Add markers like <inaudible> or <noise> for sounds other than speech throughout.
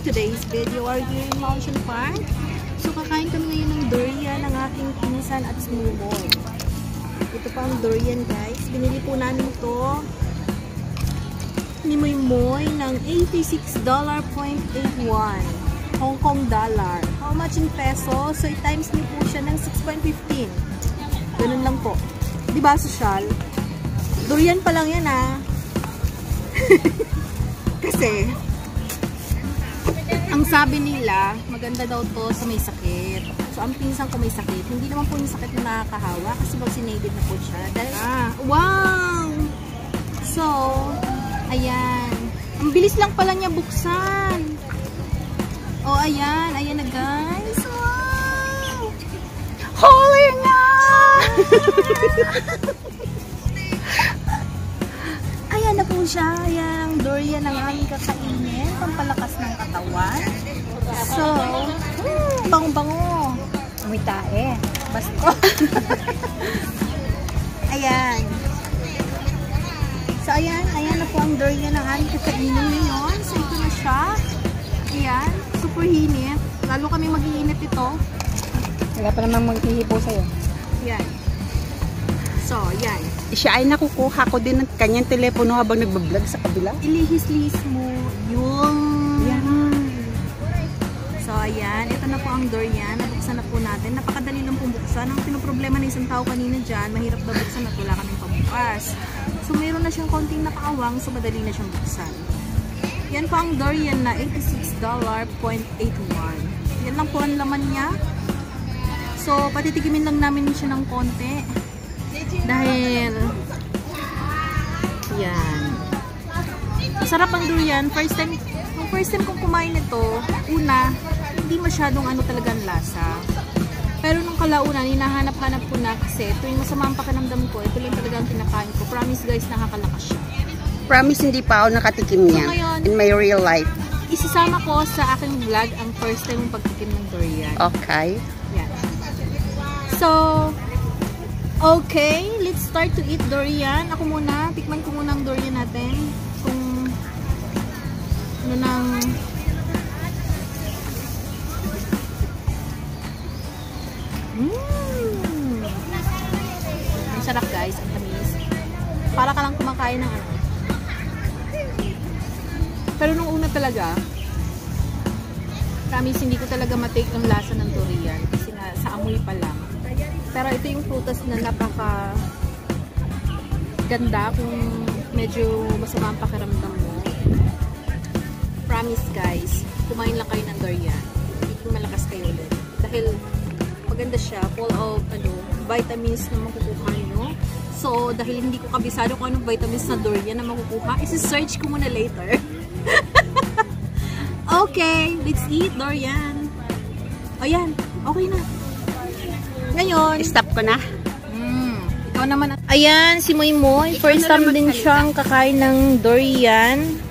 today's video. Are you in Mountain Park? So, kakain kami ngayon ng durian ng aking pinsan at smumoy. Ito pa ang durian, guys. Binili po namin ito ni Moy Moy ng $86.81 Hong Kong dollar. How much in peso? So, i-times niyo po siya ng 6.15. Ganun lang po. Di ba, social? Durian pa lang yan, ah. <laughs> Kasi, ang sabi nila, maganda daw to sa may sakit. So, ang pinsan ko may sakit. Hindi naman po yung sakit na nakakahawa kasi vaccinated na po siya. Dahil, ah, wow! So, ayan. Ang bilis lang pala niya buksan. Oh, ayan. Ayan na, guys. Wow! Holy nga! <laughs> ayan na po siya. Ayan, ang durian ng aming kakainin. Pampalakas ng katawan. So, hmm, bango-bango. Amoy tae. Basta. <laughs> ayan. So, ayan. Ayan na po ang durian ng aming kakainin ngayon. So, ito na siya. Ayan. Super hinit. Lalo kami mag-iinit ito. Wala pa namang maghihipo sa'yo. Ayan. So, ayan. Siya ay nakukuha ko din ng kanyang telepono habang nagbablog sa kabila. Ilihis-lihis mo yung... Yan. So, ayan. Ito na po ang door yan. Nabuksan na po natin. Napakadali lang pong buksan. Ang pinoproblema ng isang tao kanina dyan, mahirap daw buksan at wala kaming pambukas. So, mayroon na siyang konting nakaawang, so madali na siyang buksan. Yan po ang door yan na $86.81. Yan lang po ang laman niya. So, patitikimin lang namin siya ng konti. Dahil, yan. Masarap ang durian. First time, yung first time kong kumain ito, una, hindi masyadong ano talagang lasa. Pero nung kalaunan, hinahanap-hanap ko na kasi tuwing masama ang pakiramdam ko, ito lang talaga ang kinakain ko. Promise guys, nakakalakas siya. Promise hindi pa ako nakatikim niyan ngayon, in my real life. Isasama ko sa aking vlog ang first time mong pagtikim ng durian. Okay. Yan. So, okay, let's start to eat durian. Ako muna, tikman ko muna ang durian natin. Ano nang Mmm! Ang sarap guys, ang tamis. Para ka lang kumakain ng ano. Pero nung una talaga, promise hindi ko talaga matake ang lasa ng durian kasi nga sa amoy pa lang. Pero ito yung prutas na napaka ganda kung medyo masama ang pakiramdam mo. Promise guys, kumain lang kayo ng durian. Kung malakas kayo ulit. Dahil maganda siya, full of ano, vitamins na makukuha nyo. So, dahil hindi ko kabisado kung anong vitamins na durian na makukuha, isi-search ko muna later. <laughs> okay, let's eat durian. Ayan, okay na. Ngayon, Stop ko na. Mm, ikaw naman. Ayan, si Moy Moy. First time din siyang kakain ng durian.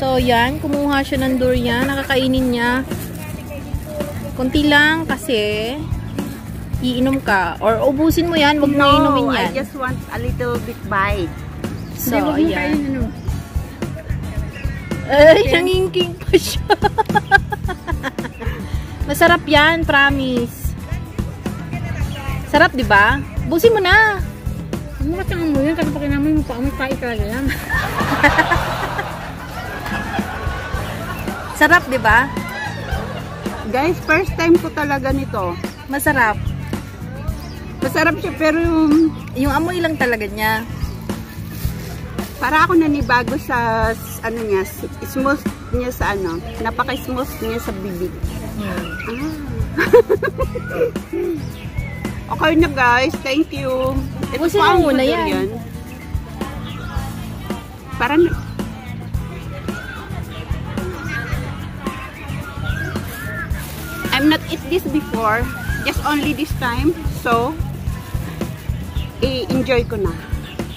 So, yan. Kumuha siya ng durian. Nakakainin niya. Kunti lang kasi iinom ka. Or ubusin mo yan. Huwag mo inumin yan. I just want a little bit bite. So, Hindi, ayan. kainin, ano. Ay, <laughs> nangingking pa siya. <laughs> Masarap yan, promise. Sarap, di ba? Busin mo na. Ano ka tangan mo yan? Kasi pag inamoy mo pa, amoy tae talaga <laughs> yan. Sarap, di ba? Guys, first time ko talaga nito. Masarap. Masarap siya pero yung Yung amoy lang talaga niya. para ako nanibago sa ano niya, smooth niya sa ano, napaka-smooth niya sa bibig. Ah. <laughs> okay na guys, thank you. Ito Busin pa ang muna yan. Para eat this before, just only this time. So, i-enjoy ko na.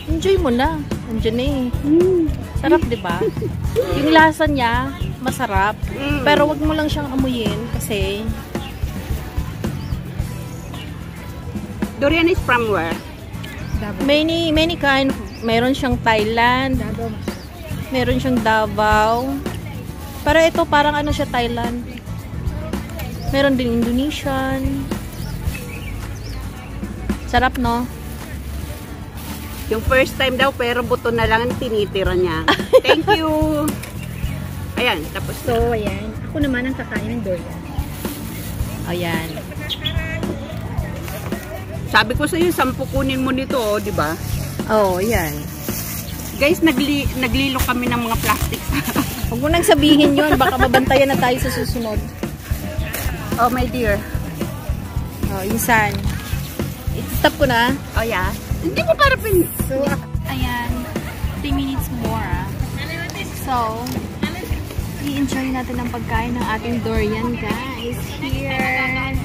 Enjoy mo na. Andiyan na eh. Mm. Sarap, di ba? <laughs> Yung lasa niya, masarap. Mm. Pero wag mo lang siyang amuyin kasi Durian is from where? many, many kind. Meron siyang Thailand, meron siyang Davao. Pero ito parang ano siya Thailand. Meron din Indonesian. Sarap, no? Yung first time daw, pero buto na lang ang tinitira niya. <laughs> Thank you! Ayan, tapos to. So, ayan. Ako naman ang kakain ng durian. Ayan. Sabi ko sa iyo, sampu kunin mo nito, oh, di ba? Oh, ayan. Guys, nagli naglilo kami ng mga plastics. Huwag mo nang sabihin yun. Baka mabantayan na tayo sa susunod. Oh, my dear. Oh, insan. Stop ko na. Oh, yeah. Hindi mo para pin... So, Ayan. 3 minutes more. ah. So, i-enjoy natin ang pagkain ng ating durian, guys. Here.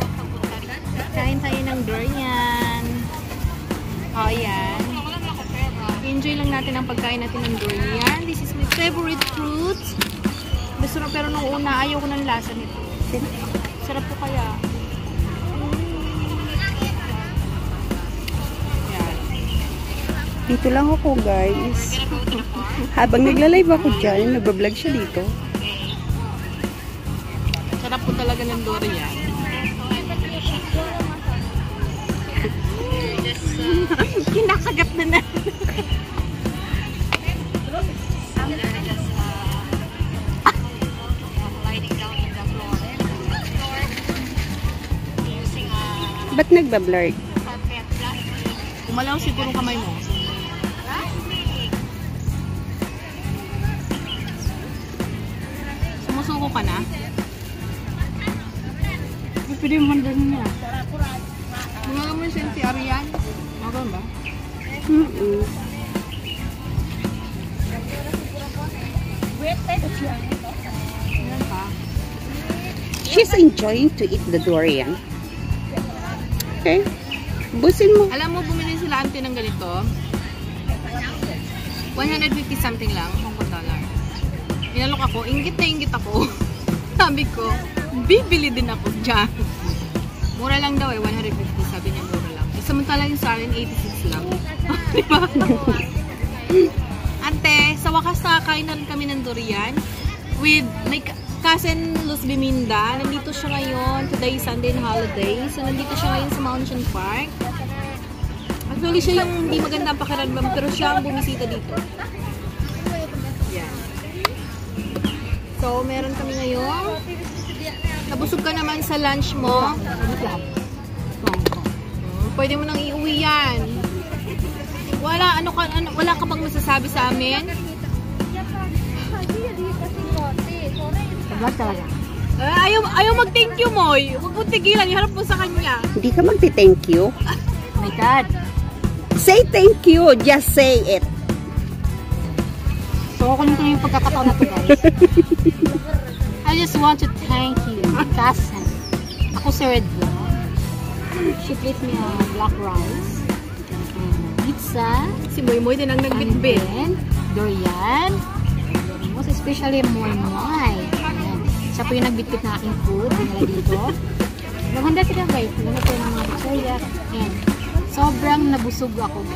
Kain tayo ng durian. Oh, yan. I-enjoy lang natin ang pagkain natin ng durian. This is my favorite fruit. Gusto na, pero nung una, ayaw ko ng lasa nito. Sarap po kaya. Yan. Dito lang ako, guys. Habang nagla-live ako dyan, nagbablog siya dito. Sarap po talaga ng durian. <laughs> Kinakagat na na. <laughs> Ba't nagbablur? Umalaw siguro kamay mo. Sumusuko ka na? pwede mo man din niya. Mga mo yung si Arian? Mga ganun ba? Yan ka. She's enjoying to eat the durian. Okay. Busin mo. Alam mo, bumili sila ante ng ganito. 150 something lang, Hong Kong dollar. Inalok ako, ingit na ingit ako. <laughs> sabi ko, bibili din ako dyan. Mura lang daw eh, 150. Sabi niya mura lang. Eh, samantala yung sa akin, 86 lang. <laughs> Di ba? Ante, sa wakas nakakain na rin kami ng durian with ka- cousin Luz Biminda. Nandito siya ngayon. Today is Sunday and holiday. So, nandito siya ngayon sa Mountain Park. Actually, siya yung hindi maganda ang pakiramdam, pero siya ang bumisita dito. Yan. So, meron kami ngayon. Nabusog ka naman sa lunch mo. Pwede mo nang iuwi yan. Wala, ano ka, ano, wala ka bang masasabi sa amin? Wala talaga. Eh, ayaw, ayaw mag-thank you, Moy. Huwag mo tigilan, iharap mo sa kanya. Hindi ka magti-thank you. Oh my God. Say thank you. Just say it. So, kunin ko yung pagkakataon na to, guys. I just want to thank you, cousin. Ako si Red Bull. She treat me a black rice, and pizza, Si Moy Moy din ang nagbitbit. then durian, most especially moy moy. Siya po yung nagbitbit na aking food, dinala dito. Maganda sila guys, maganda po yung mga bakterya. And sobrang nabusog ako. <laughs>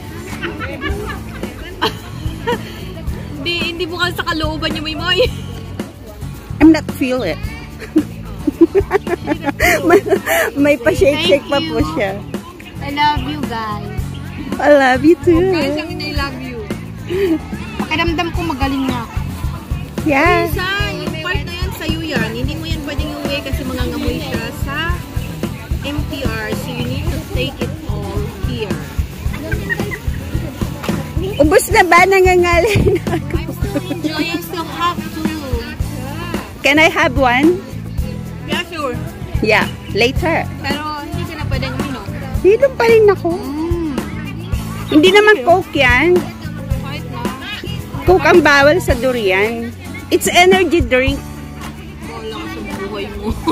Hindi, hindi kasi sa kalooban niyo, Moy Moy. I'm not feel it. <laughs> may, may pa-shake-shake pa po siya. I love you guys. I love you too. Guys, ang I love you. Pakiramdam ko magaling na ako. Yeah. Isa, yung yan. Hindi mo yan pwedeng iuwi kasi mangangamoy siya sa MTR. So you need to take it all here. Ubus na ba? Nangangalay na. I'm still enjoying. Still have to. Can I have one? Yeah, sure. Yeah. Later. Pero hindi ka na pwedeng uminom. Hinom pa rin ako. Hindi naman Coke yan. Coke ang bawal sa durian. It's energy drink.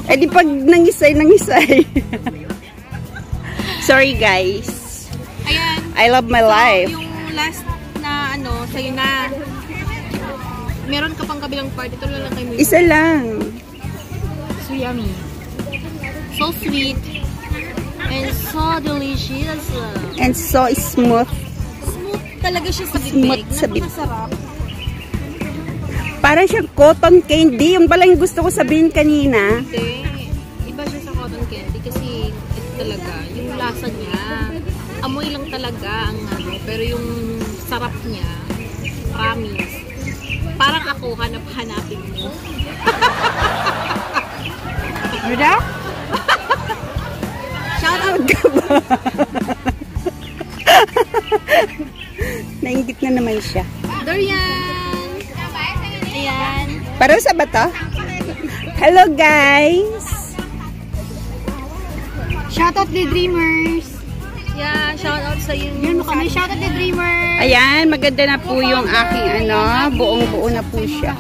Eh di pag nangisay, nangisay. <laughs> Sorry guys. Ayan. I love my So, life. yung last na ano, sa'yo na. Meron ka pang kabilang part. Ito lang kay Moy. Isa lang. So yummy. So sweet. And so delicious. And so smooth. Smooth talaga siya sa Smooth bibig. sa bibig. Napakasarap. Parang siyang cotton candy. Yung pala yung gusto ko sabihin kanina. Hindi. Iba siya sa cotton candy kasi ito talaga, yung lasa niya, amoy lang talaga ang ano, pero yung sarap niya, promise. Parang ako, hanap-hanapin mo. <laughs> Yuda? Shout out! ka ba? <laughs> Nainggit na naman siya. Dorian! Ayan. Para sa ba to? Hello guys! Shoutout the Dreamers! Yeah, shout out sa. Yan mo kami. Shoutout the Dreamers! Ayan, maganda na po yung aking ano, buong buo na po siya.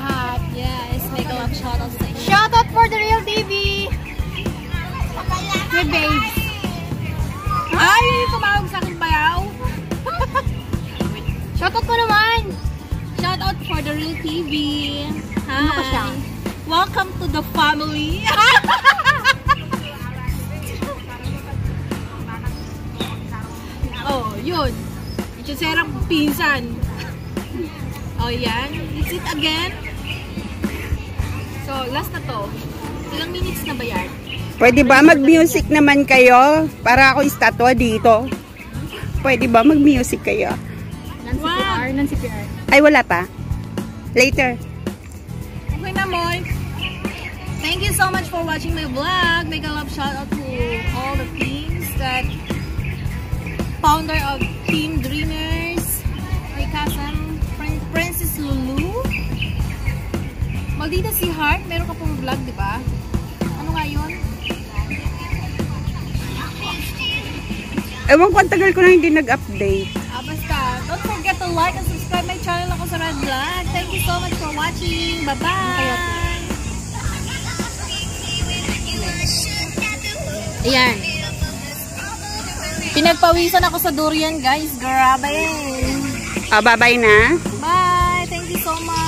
Yes, make a love shout out sa inyo. Shoutout for the Real TV! My babes! Ay, tumawag sa akin bayaw. <laughs> Shoutout mo naman! Shout out for the Real TV. Hi. Ano ko siya? Welcome to the family. <laughs> oh, yun. Ichiserang pinsan. Oh, yan. Is it again? So, last na to. Ilang minutes na ba yan? Pwede ba mag-music naman kayo? Para ako estatwa dito. Pwede ba mag-music kayo? Nancy Wow. PR, Nancy PR. Ay, wala pa. Later. Okay na, Moy. Thank you so much for watching my vlog. Make a love shout out to all the teams that founder of Team Dreamers, my cousin Prin- Princess Lulu. Maldita si Heart, meron ka pong vlog, di ba? Ano nga yun? Ewan ko, ang tagal ko na hindi nag-update. Ah, basta, don't forget to like and subscribe my channel ako sa Red Vlog. Thank you so much for watching. Bye-bye! Ayan. Pinagpawisan ako sa durian, guys. Grabe. Ah, bye-bye na. Bye! Thank you so much.